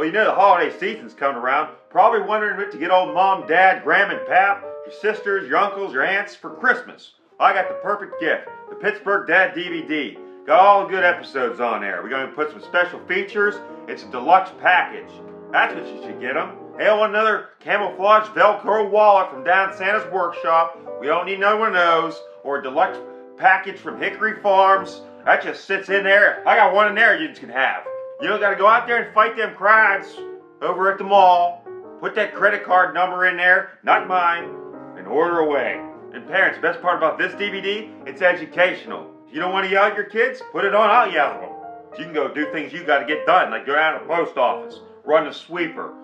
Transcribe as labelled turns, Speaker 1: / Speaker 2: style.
Speaker 1: Well, you know the holiday season's coming around. Probably wondering what to get old mom, dad, gram, and pap, your sisters, your uncles, your aunts for Christmas. I got the perfect gift, the Pittsburgh Dad DVD. Got all the good episodes on there. We're going to put some special features. It's a deluxe package. That's what you should get them. Hail another camouflage Velcro wallet from down Santa's workshop. We don't need no one those. Or a deluxe package from Hickory Farms. That just sits in there. I got one in there you can have. You don't got to go out there and fight them crowds over at the mall. Put that credit card number in there, not mine, and order away. And parents, best part about this DVD, it's educational. If you don't want to yell at your kids, put it on, I'll yell at them. You can go do things you got to get done, like go down to the post office, run the sweeper,